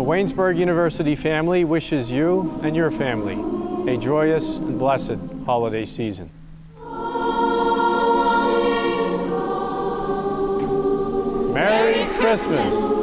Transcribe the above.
The Waynesburg University family wishes you and your family a joyous and blessed holiday season. Merry Christmas!